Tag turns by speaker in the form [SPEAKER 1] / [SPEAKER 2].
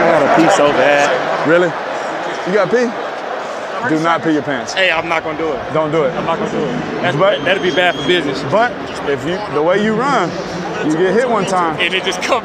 [SPEAKER 1] I want to pee so bad.
[SPEAKER 2] Really? You got pee? Do not pee your pants.
[SPEAKER 1] Hey, I'm not gonna do it.
[SPEAKER 2] Don't do it.
[SPEAKER 1] I'm not gonna do it. That's,
[SPEAKER 2] But-
[SPEAKER 1] that'd be bad for business.
[SPEAKER 2] But if you the way you run, you get hit one time.
[SPEAKER 1] And it just come